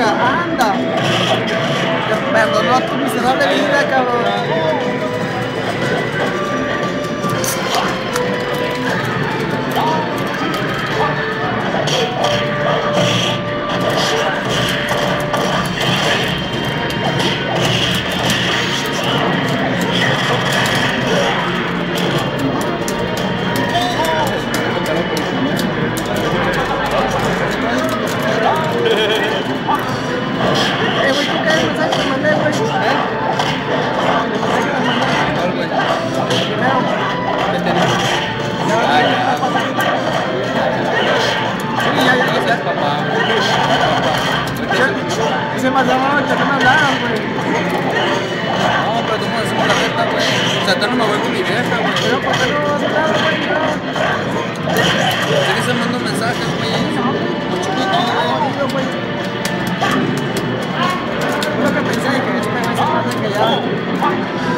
¡Anda! Te perdonó tu miserable vida, cabrón. más de ocho, no me hablaron, güey. No, pero tú me decimos la neta, güey. O sea, tal no me voy con mi vieja, güey. Pero ¿por qué no vas a hablar, güey? Tienes que mando mensajes, güey. Los chicos no, güey. Lo que pensé que este me va a estar más encallado.